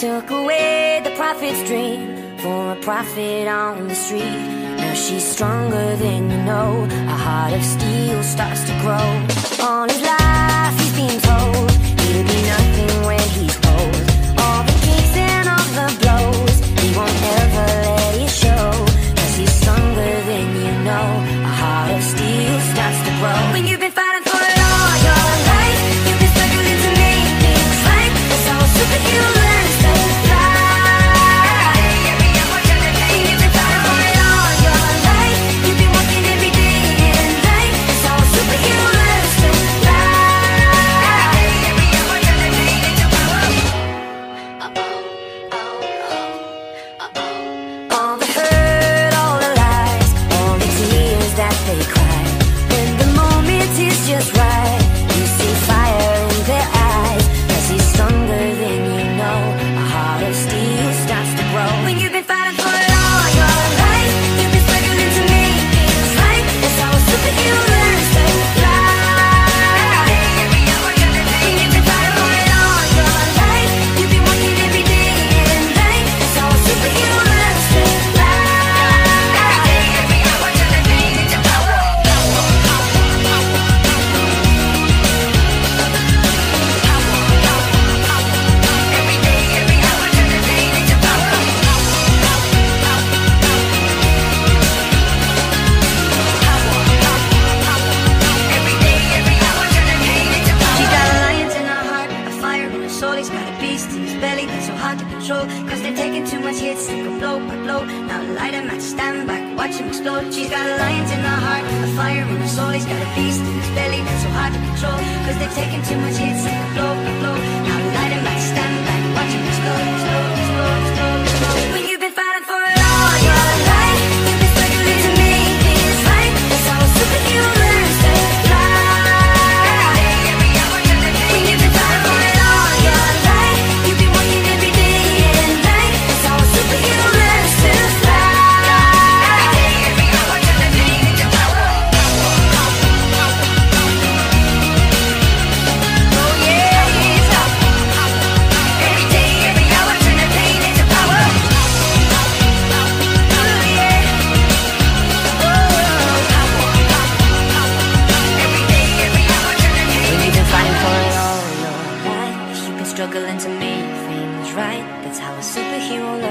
took away the prophet's dream for a prophet on the street. Now she's stronger than you know. A heart of steel starts to grow. On his life, he's been told. the beast in his belly that's so hard to control. Cause they're taking too much hits, they go blow by blow Now light him at stand back, watch him explode. She's got a in her heart, a fire in her soul. He's got a beast in his belly that's so hard to control. Cause they're taking too much hits, they go blow by blow struggling to make things right. That's how a superhero looks.